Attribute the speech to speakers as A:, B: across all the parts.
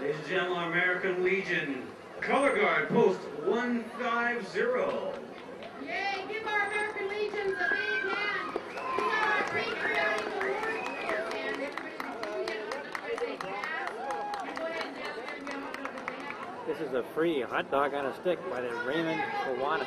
A: Ladies and gentlemen, American Legion, color guard post 150.
B: Yay, give our American Legion a big hand. We got our patriotic awards
C: This is a free hot dog on a stick by the Raymond Kiwanis.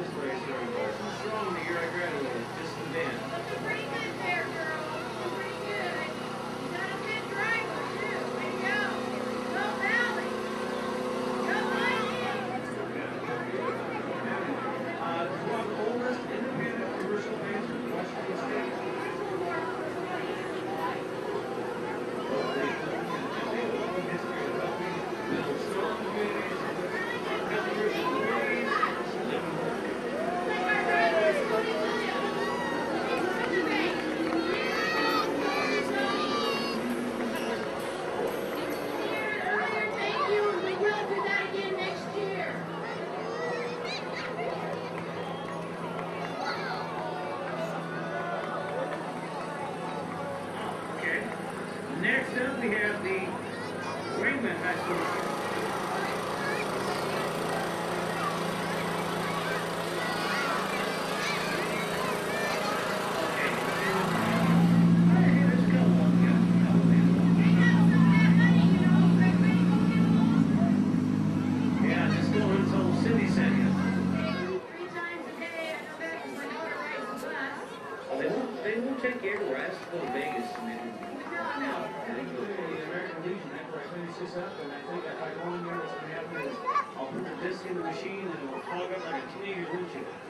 B: this
A: race during Parsons Strong the year I graduated, just the band.
B: we
A: have the Raymond this up, and I think if I go in there, what's going to happen is I'll put the disc in the machine, and it will clog up like a teenager's windshield.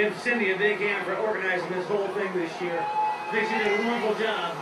A: give Cindy a big hand for organizing this whole thing this year. I think she did a wonderful job.